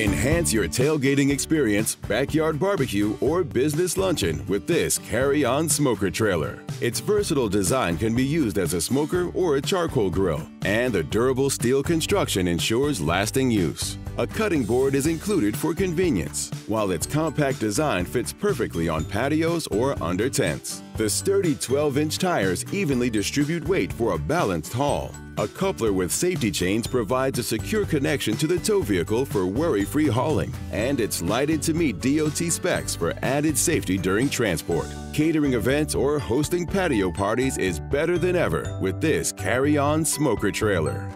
Enhance your tailgating experience, backyard barbecue, or business luncheon with this carry on smoker trailer. Its versatile design can be used as a smoker or a charcoal grill, and the durable steel construction ensures lasting use. A cutting board is included for convenience, while its compact design fits perfectly on patios or under tents. The sturdy 12 inch tires evenly distribute weight for a balanced haul. A coupler with safety chains provides a secure connection to the tow vehicle for worry free hauling, and it's lighted to meet DOT specs for added safety during transport. Catering events or hosting patio parties is better than ever with this carry on smoker trailer.